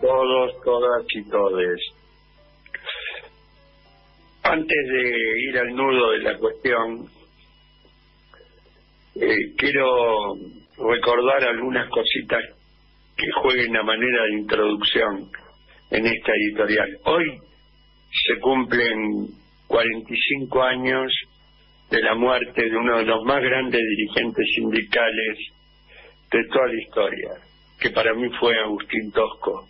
todos, todas y todes? Antes de ir al nudo de la cuestión, eh, quiero recordar algunas cositas que jueguen a manera de introducción en esta editorial. Hoy se cumplen 45 años de la muerte de uno de los más grandes dirigentes sindicales de toda la historia, que para mí fue Agustín Tosco,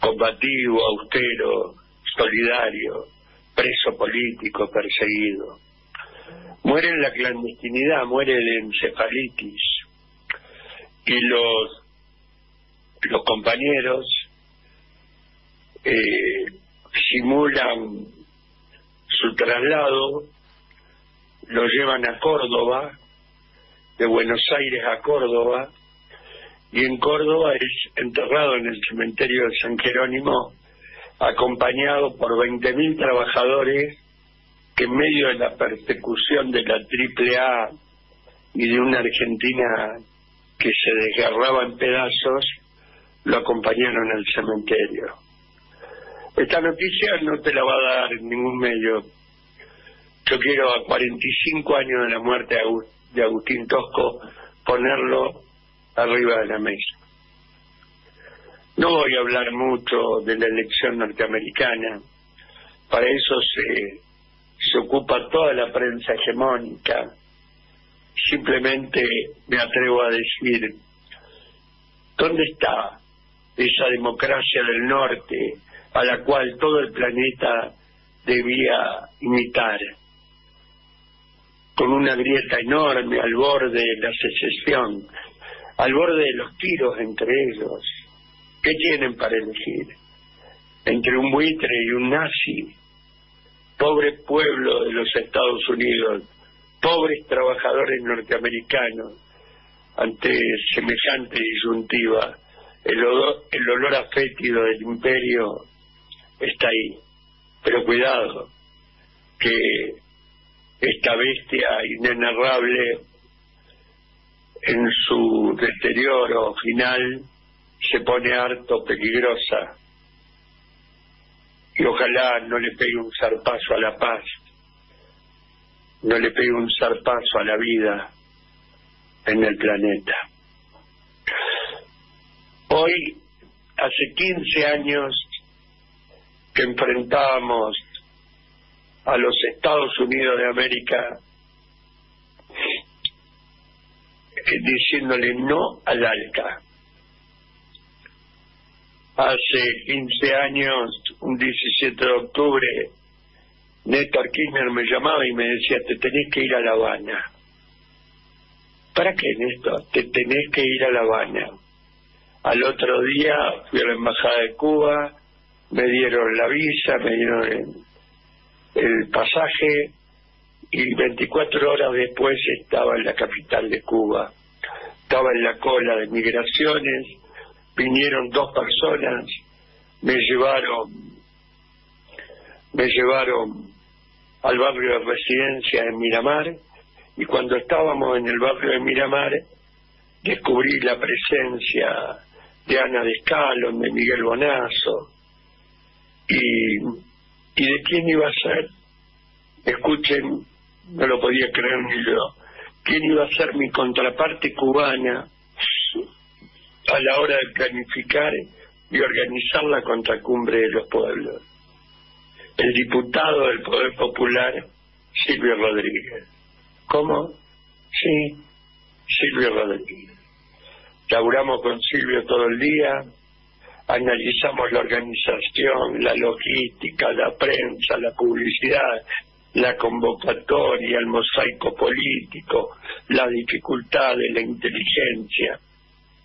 combativo, austero, solidario, preso político, perseguido. Muere en la clandestinidad, muere de encefalitis. Y los, los compañeros eh, simulan su traslado, lo llevan a Córdoba, de Buenos Aires a Córdoba, y en Córdoba es enterrado en el cementerio de San Jerónimo, acompañado por 20.000 trabajadores que en medio de la persecución de la AAA y de una Argentina que se desgarraba en pedazos, lo acompañaron al cementerio. Esta noticia no te la va a dar ningún medio. Yo quiero a 45 años de la muerte de Agustín Tosco ponerlo arriba de la mesa. No voy a hablar mucho de la elección norteamericana, para eso se, se ocupa toda la prensa hegemónica. Simplemente me atrevo a decir, ¿dónde está esa democracia del norte a la cual todo el planeta debía imitar? Con una grieta enorme al borde de la secesión, al borde de los tiros entre ellos. ¿Qué tienen para elegir? Entre un buitre y un nazi. Pobre pueblo de los Estados Unidos, pobres trabajadores norteamericanos, ante semejante disyuntiva, el olor, el olor a del imperio está ahí. Pero cuidado, que esta bestia inenarrable en su deterioro final se pone harto peligrosa y ojalá no le pegue un zarpazo a la paz, no le pegue un zarpazo a la vida en el planeta. Hoy, hace 15 años que enfrentábamos a los Estados Unidos de América diciéndole no al ALCA. Hace 15 años, un 17 de octubre, Néstor Kirchner me llamaba y me decía, te tenés que ir a La Habana. ¿Para qué, Néstor? Te tenés que ir a La Habana. Al otro día fui a la Embajada de Cuba, me dieron la visa, me dieron el, el pasaje y 24 horas después estaba en la capital de Cuba. Estaba en la cola de migraciones, vinieron dos personas, me llevaron, me llevaron al barrio de residencia en Miramar y cuando estábamos en el barrio de Miramar descubrí la presencia de Ana Descalon, de Miguel Bonazo y, y de quién iba a ser, escuchen, no lo podía creer ni yo, quién iba a ser mi contraparte cubana a la hora de planificar y organizar la contracumbre de los pueblos. El diputado del Poder Popular, Silvio Rodríguez. ¿Cómo? Sí, Silvio Rodríguez. Laburamos con Silvio todo el día, analizamos la organización, la logística, la prensa, la publicidad, la convocatoria, el mosaico político, la dificultad de la inteligencia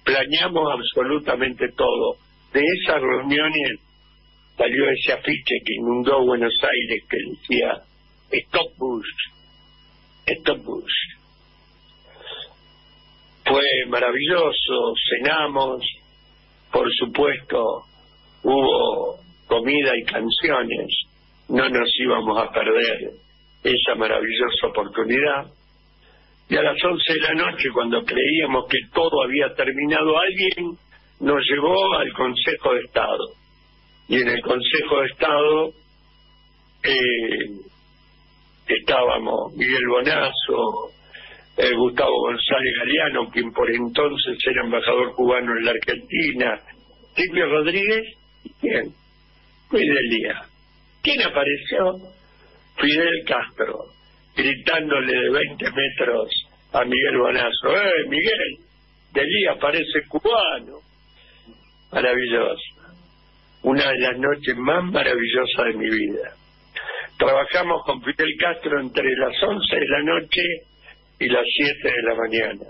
planeamos absolutamente todo. De esas reuniones salió ese afiche que inundó Buenos Aires que decía Stop Bush, Stop Bush. Fue maravilloso, cenamos, por supuesto hubo comida y canciones, no nos íbamos a perder esa maravillosa oportunidad y a las once de la noche, cuando creíamos que todo había terminado, alguien nos llevó al Consejo de Estado. Y en el Consejo de Estado eh, estábamos Miguel Bonazo, eh, Gustavo González Galeano, quien por entonces era embajador cubano en la Argentina, Silvio Rodríguez, ¿quién? Fidel Díaz. ¿Quién apareció? Fidel Castro, gritándole de 20 metros a Miguel Bonazo, ¡eh, Miguel! De Díaz parece cubano. Maravilloso. Una de las noches más maravillosas de mi vida. Trabajamos con Fidel Castro entre las 11 de la noche y las 7 de la mañana.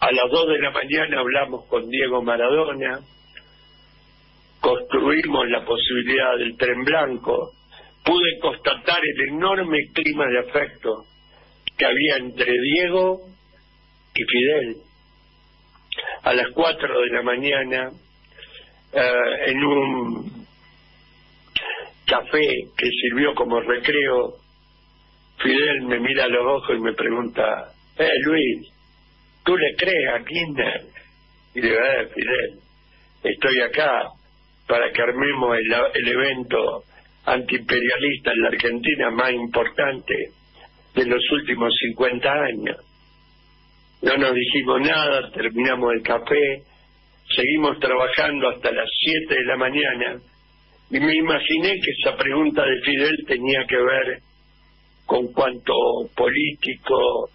A las 2 de la mañana hablamos con Diego Maradona, construimos la posibilidad del tren blanco, pude constatar el enorme clima de afecto que había entre Diego y Fidel. A las 4 de la mañana, eh, en un café que sirvió como recreo, Fidel me mira a los ojos y me pregunta, eh Luis, ¿tú le crees a Kirchner? Y le digo, eh Fidel, estoy acá para que armemos el, el evento antiimperialista en la Argentina más importante de los últimos 50 años. No nos dijimos nada, terminamos el café, seguimos trabajando hasta las 7 de la mañana y me imaginé que esa pregunta de Fidel tenía que ver con cuanto político,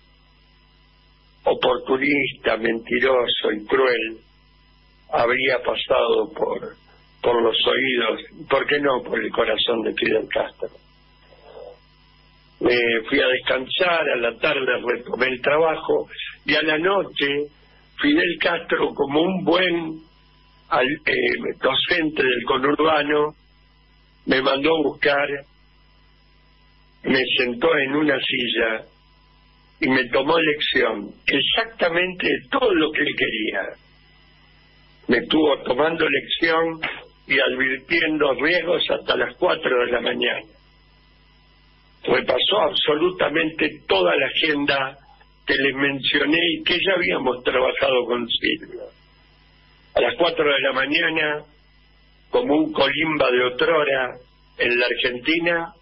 oportunista, mentiroso y cruel habría pasado por, por los oídos, ¿por qué no por el corazón de Fidel Castro? Me fui a descansar, a la tarde retomé el trabajo y a la noche Fidel Castro, como un buen eh, docente del conurbano, me mandó a buscar me sentó en una silla y me tomó lección exactamente todo lo que él quería. Me estuvo tomando lección y advirtiendo riesgos hasta las cuatro de la mañana. Repasó absolutamente toda la agenda que les mencioné y que ya habíamos trabajado con Silvio. A las cuatro de la mañana, como un colimba de otrora en la Argentina,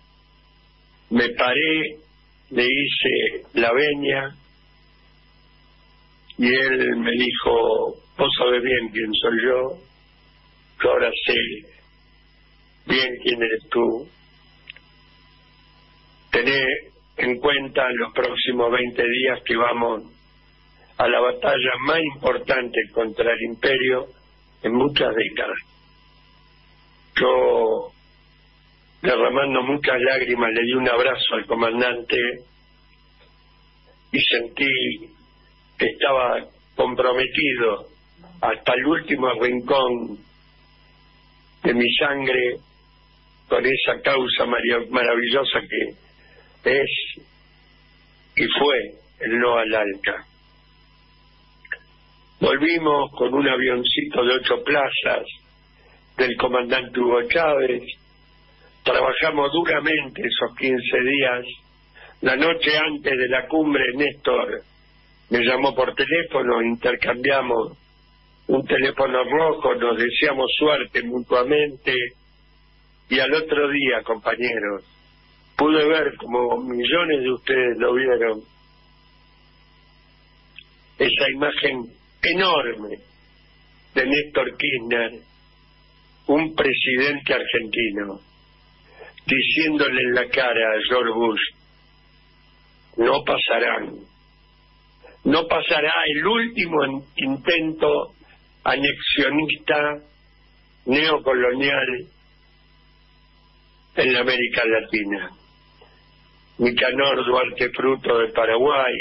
me paré, le hice la veña y él me dijo, vos sabés bien quién soy yo, yo ahora sé bien quién eres tú. Tené en cuenta en los próximos 20 días que vamos a la batalla más importante contra el imperio en muchas décadas. Yo derramando muchas lágrimas, le di un abrazo al comandante y sentí que estaba comprometido hasta el último rincón de mi sangre con esa causa maravillosa que es y fue el no al alca. Volvimos con un avioncito de ocho plazas del comandante Hugo Chávez, Trabajamos duramente esos 15 días. La noche antes de la cumbre, Néstor me llamó por teléfono, intercambiamos un teléfono rojo, nos deseamos suerte mutuamente. Y al otro día, compañeros, pude ver como millones de ustedes lo vieron, esa imagen enorme de Néstor Kirchner, un presidente argentino diciéndole en la cara a George Bush, no pasarán, no pasará el último intento anexionista neocolonial en la América Latina. Nicanor Duarte Fruto de Paraguay,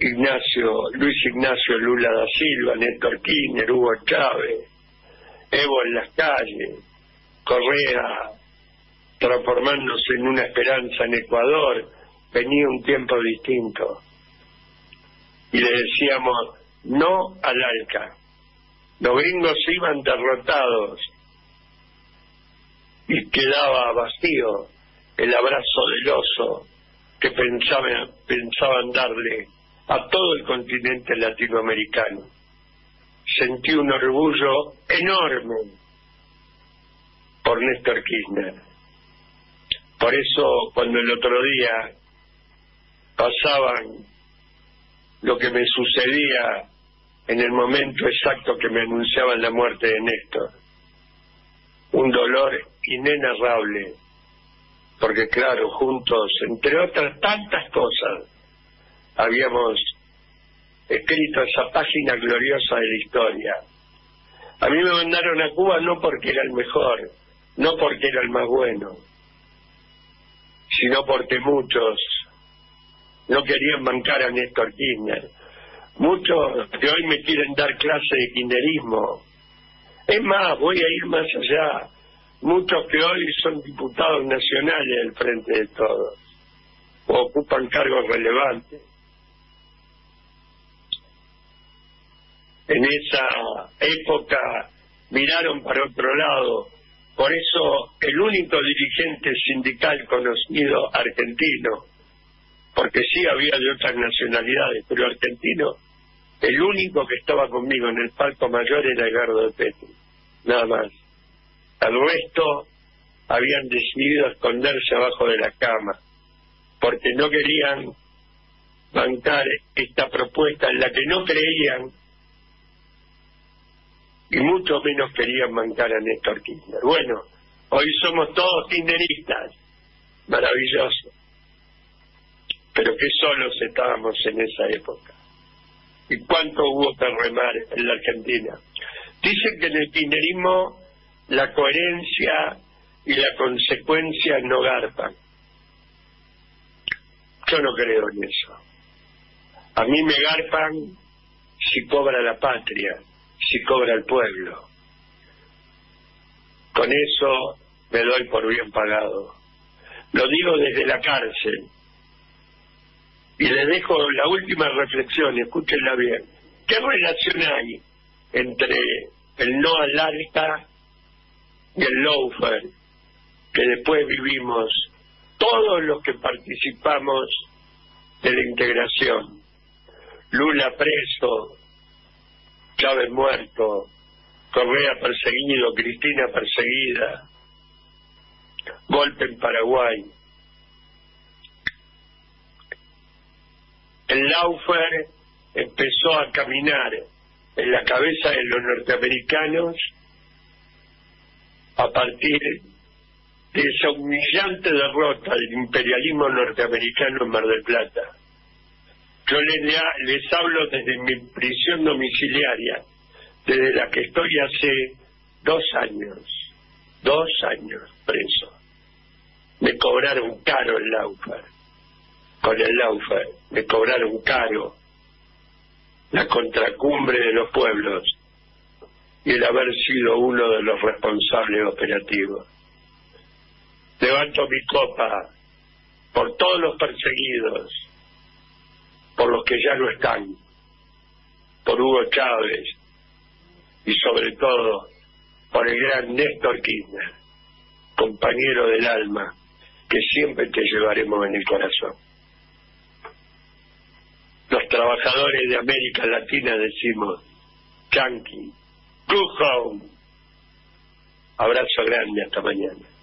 Ignacio, Luis Ignacio Lula da Silva, Néstor Kirchner, Hugo Chávez, Evo en las calles, Correa, transformándose en una esperanza en Ecuador, venía un tiempo distinto. Y le decíamos, no al ALCA. Los gringos iban derrotados y quedaba vacío el abrazo del oso que pensaban, pensaban darle a todo el continente latinoamericano. sentí un orgullo enorme por Néstor Kirchner. Por eso cuando el otro día pasaban lo que me sucedía en el momento exacto que me anunciaban la muerte de Néstor, un dolor inenarrable, porque claro, juntos, entre otras tantas cosas, habíamos escrito esa página gloriosa de la historia. A mí me mandaron a Cuba no porque era el mejor, no porque era el más bueno, sino porque muchos no querían bancar a Néstor Kirchner. Muchos que hoy me quieren dar clase de kirchnerismo. Es más, voy a ir más allá. Muchos que hoy son diputados nacionales del Frente de Todos o ocupan cargos relevantes. En esa época miraron para otro lado por eso el único dirigente sindical conocido argentino, porque sí había de otras nacionalidades, pero argentino, el único que estaba conmigo en el palco mayor era Edgardo de Petri, nada más. Al resto habían decidido esconderse abajo de la cama, porque no querían bancar esta propuesta en la que no creían y mucho menos querían mancar a Néstor Kirchner. Bueno, hoy somos todos kirchneristas, maravilloso, pero que solos estábamos en esa época. ¿Y cuánto hubo que remar en la Argentina? Dicen que en el kirchnerismo la coherencia y la consecuencia no garpan. Yo no creo en eso. A mí me garpan si cobra la patria si cobra el pueblo. Con eso me doy por bien pagado. Lo digo desde la cárcel. Y les dejo la última reflexión, escúchenla bien. ¿Qué relación hay entre el no al alta y el lawfare que después vivimos todos los que participamos de la integración? Lula preso, Chávez muerto, Correa perseguido, Cristina perseguida, golpe en Paraguay. Laufer empezó a caminar en la cabeza de los norteamericanos a partir de esa humillante derrota del imperialismo norteamericano en Mar del Plata yo les, les hablo desde mi prisión domiciliaria, desde la que estoy hace dos años, dos años preso. Me cobraron caro el Laufer, con el Laufer, me cobraron caro la contracumbre de los pueblos y el haber sido uno de los responsables operativos. Levanto mi copa por todos los perseguidos, por los que ya no están, por Hugo Chávez y sobre todo por el gran Néstor Kirchner, compañero del alma, que siempre te llevaremos en el corazón. Trabajadores de América Latina decimos, Chanqui, go home. Abrazo grande, hasta mañana.